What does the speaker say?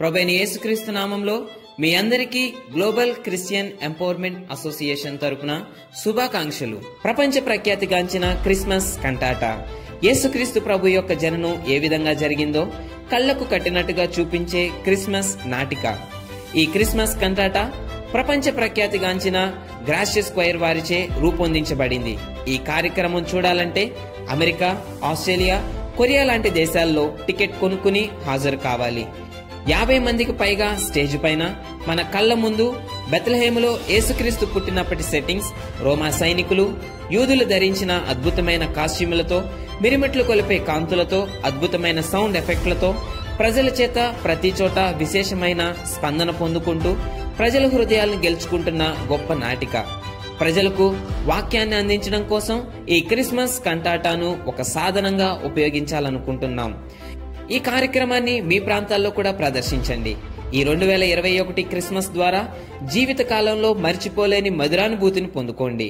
ప్రభైన యేసుక్రీస్తు నామంలో మీ అందరికీ గ్లోబల్ క్రిస్టియన్ ఎంపవర్మెంట్ అసోసియేషన్ తరపున శుభాకాంక్షలు. ప్రపంచ ప్రఖ్యాతిగాంచిన క్రిస్మస్ కంటాట. యేసుక్రీస్తు ప్రభు యొక్క జననం ఏ విధంగా జరిగిందో కళ్ళకు కట్టినట్టుగా చూపించే క్రిస్మస్ నాటిక. ఈ క్రిస్మస్ కంటాట ప్రపంచ ప్రఖ్యాతిగాంచిన గ్రాషియస్ స్క్వైర్ వారిచే రూపొందించబడింది. ఈ కార్యక్రమం చూడాలంటే అమెరికా ఆస్ట్రేలియా కొరియా లాంటి దేశాల్లో టికెట్ కొనుక్కుని హాజరు కావాలి. యాభై మందికి పైగా స్టేజ్ పైన మన కళ్ళ ముందు బెత్లహేములో యేసుక్రీస్తు పుట్టినప్పటి సెట్టింగ్స్ రోమా సైనికులు యూదులు ధరించిన అద్భుతమైన కాస్ట్యూములతో మిరిమిట్లు కొలిపే కాంతులతో అద్భుతమైన సౌండ్ ఎఫెక్ట్లతో ప్రజల చేత ప్రతి చోట విశేషమైన స్పందన పొందుకుంటూ ప్రజల హృదయాలను గెలుచుకుంటున్న గొప్ప నాటిక. ప్రజలకు వాక్యాన్ని అందించడం కోసం ఈ క్రిస్మస్ కంటాటాను ఒక సాధనంగా ఉపయోగించాలనుకుంటున్నాం. ఈ కార్యక్రమాన్ని మీ ప్రాంతాల్లో కూడా ప్రదర్శించండి. ఈ రెండు వేల ఇరవై ఒకటి క్రిస్మస్ ద్వారా జీవిత కాలంలో మర్చిపోలేని మధురానుభూతిని పొందుకోండి.